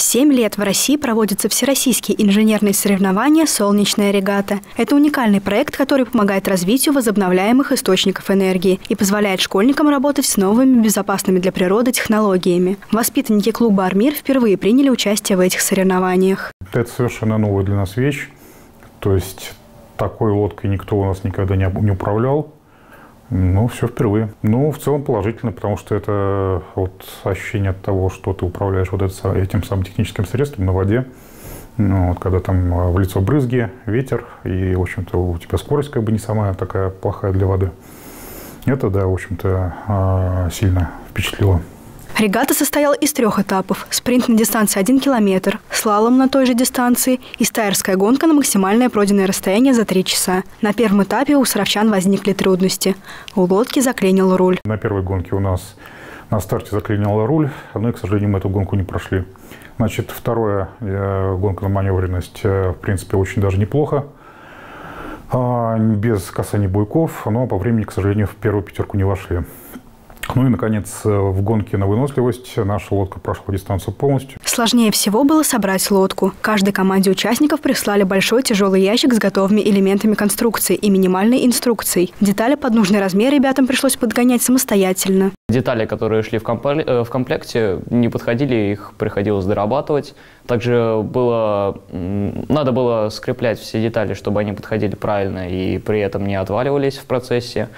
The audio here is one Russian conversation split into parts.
Семь лет в России проводятся всероссийские инженерные соревнования «Солнечная регата». Это уникальный проект, который помогает развитию возобновляемых источников энергии и позволяет школьникам работать с новыми безопасными для природы технологиями. Воспитанники клуба «Армир» впервые приняли участие в этих соревнованиях. Это совершенно новая для нас вещь. То есть такой лодкой никто у нас никогда не управлял. Ну, все впервые. Ну, в целом положительно, потому что это вот ощущение от того, что ты управляешь вот этим самым техническим средством на воде. Ну, вот когда там а, в лицо брызги, ветер, и, в общем-то, у тебя скорость как бы не самая такая плохая для воды. Это, да, в общем-то, а, сильно впечатлило. Регата состояла из трех этапов. Спринт на дистанции 1 километр, слалом на той же дистанции и стайерская гонка на максимальное пройденное расстояние за 3 часа. На первом этапе у саровчан возникли трудности. У лодки заклинил руль. На первой гонке у нас на старте заклинил руль, но, к сожалению, мы эту гонку не прошли. Значит, вторая э, гонка на маневренность, э, в принципе, очень даже неплохо. А, без касания буйков, но по времени, к сожалению, в первую пятерку не вошли. Ну и, наконец, в гонке на выносливость наша лодка прошла дистанцию полностью. Сложнее всего было собрать лодку. Каждой команде участников прислали большой тяжелый ящик с готовыми элементами конструкции и минимальной инструкцией. Детали под нужный размер ребятам пришлось подгонять самостоятельно. Детали, которые шли в, э, в комплекте, не подходили, их приходилось дорабатывать. Также было, надо было скреплять все детали, чтобы они подходили правильно и при этом не отваливались в процессе.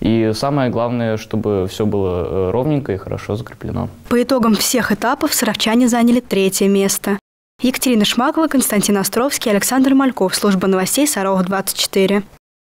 И самое главное, чтобы все было э, ровненько и хорошо закреплено. По итогам всех этапов саровчане заняли третье место. Екатерина Шмакова, Константин Островский, Александр Мальков. Служба новостей Саров 24.